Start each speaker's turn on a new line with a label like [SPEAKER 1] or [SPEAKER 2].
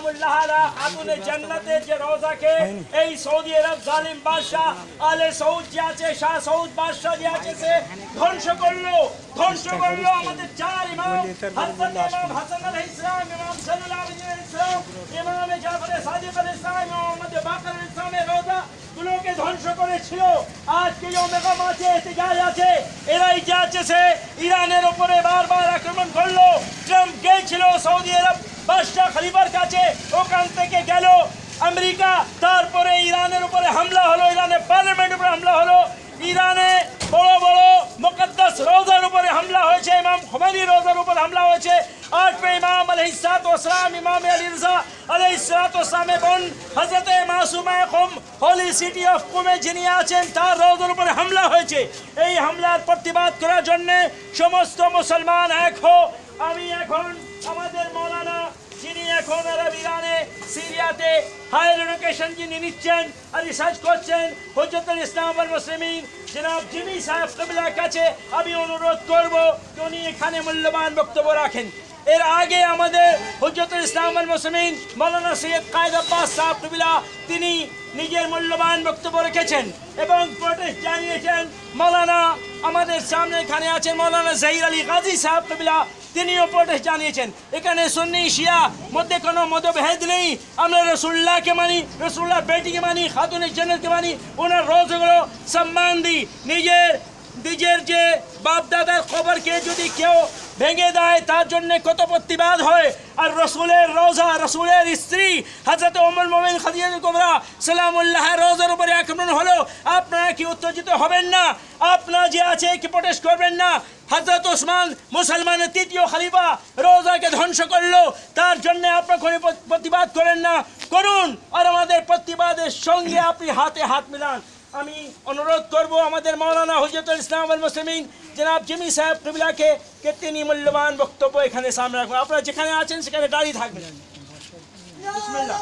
[SPEAKER 1] সালামুল্লাহ আলা খাতুনে জান্নাতের যে রওজাকে এই সৌদি আরব জালিম বাদশাহ আলে সৌদ যে আছে শাহ সৌদ বাদশাহ যে আছে সে ধ্বংস করল ধ্বংস করল আমাদের চার ইমাম হযরত ইমাম হাসান আলাইহিস সালাম ইমাম সাল্লাল্লাহু আলাইহি ইমাম জাফর সাদিক আলাইহিস সালাম ইমাম বাকর আলাইহিস রওজা গুলোকে ধ্বংস করেছিল। আজকে যে ওমেগা মাঝে এহতেজাজ আছে এরাই যে আছে সে ইরানের উপরে বারবার আক্রমণ করল। ট্রাম্প গিয়েছিল সৌদি আরব বাদশাহ খলিফার কাছে ওখান থেকে গেল। আমেরিকা, তারপরে ইরানের উপরে হামলা হলো ইরানের পার্লামেন্টের উপরে হামলা হলো। ইরানে বড় বড় মুকদ্দাস রোজার উপরে হামলা হয়েছে, ইমাম খোমেনি রোজার উপর হামলা হয়েছে। পে ইমাম আলহিসাত ওসলাম ইমাম আলী রিজা আলহিসাত ওসলামে বোন হজরতে মাসুমা কুম হোলি সিটি অফ কুমে যিনি আছেন, তার রোজার উপরে হামলা হয়েছে। এই হামলার প্রতিবাদ করার জন্য সমস্ত মুসলমান এক হো আমি এখন আমাদের মৌলানা যিনি এখন আরব ইরানে সিরিয়াতে হায়ার এডুকেশন যিনি নিচ্ছেন আর রিসার্চ করছেন হজরতুল ইসলাম আল মুসলিমিন, জনাব জিমি সাহেব কবিলার কাছে আমি অনুরোধ করব যে উনি এখানে মূল্যবান বক্তব্য রাখেন। এর আগে আমাদের হজরতুল ইসলাম আল মুসলিমিন মৌলানা সৈয়দ কায়দ আব্বাস সাহেব কবিলা, তিনি নিজের মূল্যবান বক্তব্য রেখেছেন এবং প্রোটেস্ট জানিয়েছেন। মৌলানা আমাদের সামনে এখানে আছেন মৌলানা জাহির আলী গাজী সাহেব কবিলা তিনিও প্রোটেস্ট জানিয়েছেন, এখানে সুন্নি, শিয়া, মধ্যে কোনো মতভেদ নেই। আমরা রসুল্লাহকে মানি রসুল্লাহ বেটিকে মানি, খাতুনের জন্নতকে মানি, ওনার রোজগুলো সম্মান দিই। নিজের নিজের যে বাপদাদার খবরকে যদি কেউ ভেঙে দেয়, তার জন্য কত প্রতিবাদ হয়। আর রসুলের রোজা, রসুলের স্ত্রী হাজরত ওমর মোমিন খাদিজা কোবরা সালামুল্লাহ রোজার উপরে আক্রমণ হলো। আপনারা কি উত্তেজিত হবেন না? আপনারা যে আছে, কি প্রোটেস্ট করবেন না? হজরত ওসমান মুসলমানের তৃতীয় খালিফা রোজাকে ধ্বংস করল। তার জন্য আপনার কোনো প্রতিবাদ করেন না। করুন, আর আমাদের প্রতিবাদের সঙ্গে আপনি হাতে হাত মিলান। আমি অনুরোধ করব আমাদের মৌলানা হজরতুল ইসলাম আল মুসলিমিন, জনাব জিমি সাহেব কবিলাকে কে তিনি মূল্যবান বক্তব্য এখানে সামনে রাখবেন আপনারা যেখানে আছেন সেখানে দাঁড়িয়ে থাকবেন। বিসমিল্লাহ।